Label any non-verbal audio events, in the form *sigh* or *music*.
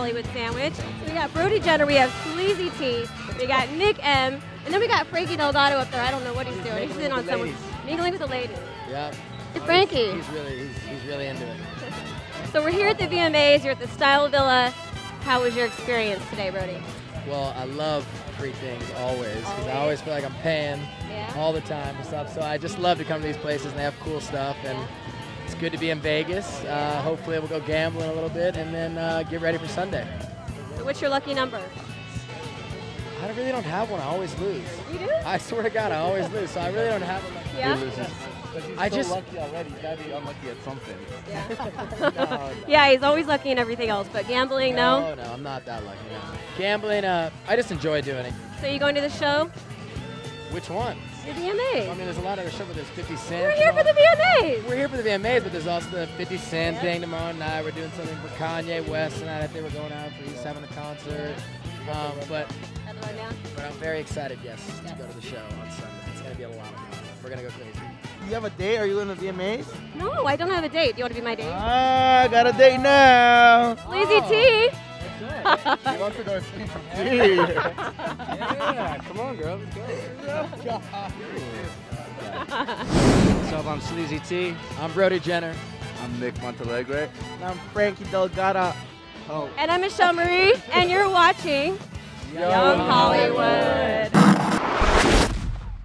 Hollywood sandwich. So we got Brody Jenner, we have Sleazy T, we got Nick M, and then we got Frankie Delgado up there. I don't know what he's doing. He's in on someone. Mingling with the ladies. Yeah. Frankie. He's really, he's, he's really into it. So we're here at the VMAs. You're at the Style Villa. How was your experience today, Brody? Well, I love free things always because I Always? feel like I'm paying Yeah. all the time and stuff. So I just love to come to these places and they have cool stuff and it's good to be in Vegas. Uh, hopefully we'll go gambling a little bit and then uh, get ready for Sunday. So what's your lucky number? I don't- really don't have one. I always lose. You do? I swear to God, I always *laughs* lose. So I really don't have one. Yeah? I just lucky already. You gotta be unlucky at something. Yeah. *laughs* *laughs* yeah, he's always lucky in everything else, but gambling, no. no, no, I'm not that lucky. No. Gambling, uh, I just enjoy doing it. So you going to the show? Which one? The I mean, there's a lot of other show, but there's 50 Cent. We're here for the VMAs. We're here for the VMAs, but there's also the 50 Cent Yeah. thing tomorrow night. We're doing something for Kanye West tonight. I think we're going out for he's having a concert. Um, but That's the rundown. but I'm very excited, yes, to go to the show on Sunday. It's gonna be a lot of fun. We're gonna go crazy. You have a date? Are you going to the VMAs? No, I don't have a date. Do you want to be my date? Ah, got a date now. Lazy T. He wants to go see some *laughs* tea. Yeah, come on, girl, let's go. *laughs* What's up? I'm Sleazy T. I'm Brody Jenner. I'm Nick Montalegre. And I'm Frankie Delgado. Oh. And I'm Michelle Marie, and you're watching Young Hollywood.